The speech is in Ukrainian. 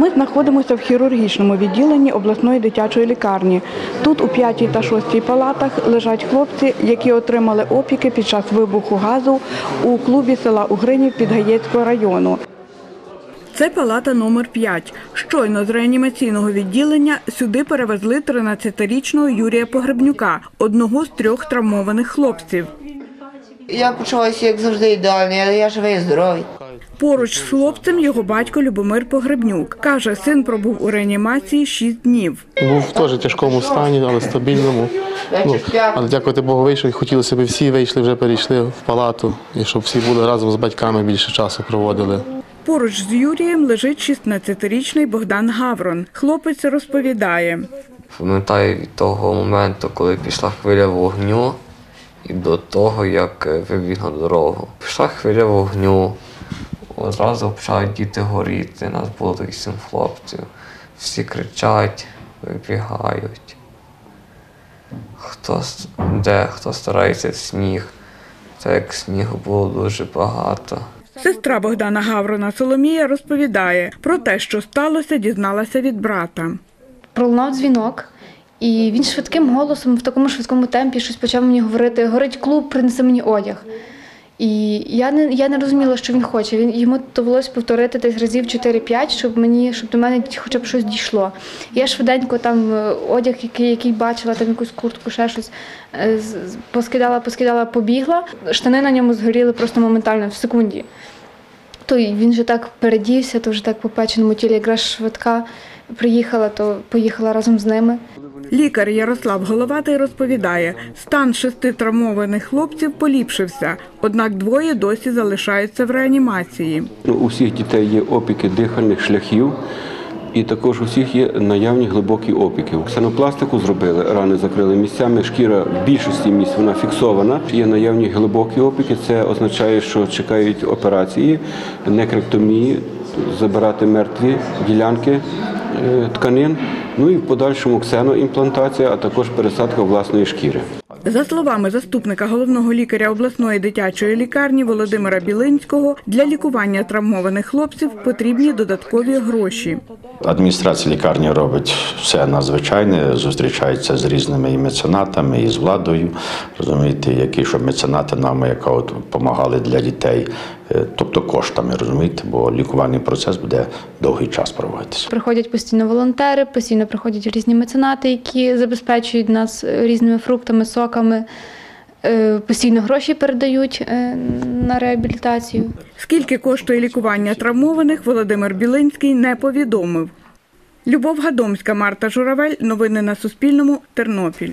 Ми знаходимося в хірургічному відділенні обласної дитячої лікарні. Тут у п'ятій та шостій палатах лежать хлопці, які отримали опіки під час вибуху газу у клубі села Угринів Підгаєцького району. Це палата номер 5. Щойно з реанімаційного відділення сюди перевезли 13-річного Юрія Погребнюка, одного з трьох травмованих хлопців. Я почуваюся, як завжди, ідеально. Я, я живий і здоровий. Поруч з хлопцем його батько Любомир Погребнюк. Каже, син пробув у реанімації 6 днів. Був в теж тяжкому стані, але стабільному. Ну, але дякувати Богу, вийшов і хотілося б всі вийшли, вже перейшли в палату, і щоб всі були разом з батьками більше часу проводили. Поруч з Юрієм лежить 16-річний Богдан Гаврон. Хлопець розповідає. Пам'ятаю від того моменту, коли пішла хвиля вогню, і до того, як е, вибіг на дорогу. Пішла хвиля вогню, одразу почали діти горіти. Нас було вісім хлопців. Всі кричать, вибігають. Хто де, хто старається в сніг. Так як снігу було дуже багато. Сестра Богдана Гаврона Соломія розповідає про те, що сталося, дізналася від брата. пролунав дзвінок, і він швидким голосом, в такому швидкому темпі, щось почав мені говорити: горить клуб, принеси мені одяг. І я не, я не розуміла, що він хоче. Він йому довелося повторити десь разів 4-5, щоб мені, щоб до мене хоча б щось дійшло. Я швиденько там е, одяг, який, який бачила, там якусь куртку, ще щось е, поскидала, поскидала, побігла. Штани на ньому згоріли просто моментально в секунді. То він же так передівся, то вже так по печеному тілі, якраз швидка приїхала, то поїхала разом з ними. Лікар Ярослав Головатий розповідає, стан шести травмованих хлопців поліпшився, однак двоє досі залишаються в реанімації. У всіх дітей є опіки дихальних шляхів, і також у всіх є наявні глибокі опіки. Ксенопластику зробили, рани закрили місцями. Шкіра в більшості місць вона фіксована. Є наявні глибокі опіки. Це означає, що чекають операції, некректомії, забирати мертві ділянки тканин. Ну і в подальшому ксеноімплантація, а також пересадка власної шкіри. За словами заступника головного лікаря обласної дитячої лікарні Володимира Білинського, для лікування травмованих хлопців потрібні додаткові гроші. Адміністрація лікарні робить все надзвичайне, зустрічається з різними і меценатами, і з владою. Розумієте, які щоб меценати нам, яка от допомагали для дітей, е, тобто коштами, розумієте, бо лікувальний процес буде довгий час проводитися. Приходять постійно волонтери, постійно приходять різні меценати, які забезпечують нас е, різними фруктами, соками. Е, Постійно гроші передають е, на реабілітацію. Скільки коштує лікування травмованих, Володимир Білинський не повідомив. Любов Гадомська, Марта Журавель. Новини на Суспільному. Тернопіль.